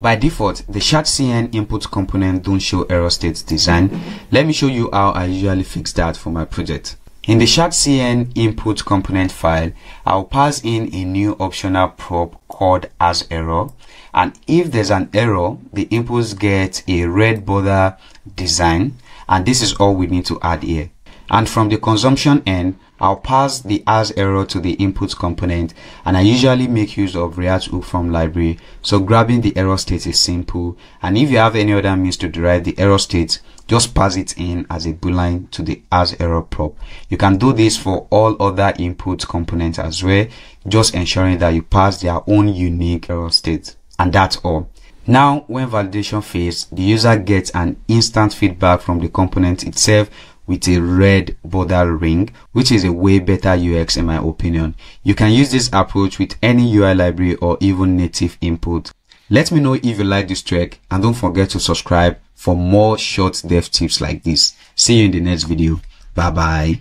By default, shadcn input component don't show error state design. Let me show you how I usually fix that for my project. In shadcn input component file, I'll pass in a new optional prop called hasError. And if there's an error, the inputs get a red border design. And this is all we need to add here. And from the consumption end, I'll pass the hasError to the input component and I usually make use of React Hook Form library. So grabbing the error state is simple. And if you have any other means to derive the error state, just pass it in as a boolean to the hasError prop. You can do this for all other input components as well, just ensuring that you pass their own unique error state. And that's all. Now, when validation fails, the user gets an instant feedback from the component itself with a red border ring, which is a way better UX in my opinion. You can use this approach with any UI library or even native input. Let me know if you like this track and don't forget to subscribe for more short dev tips like this. See you in the next video. Bye bye.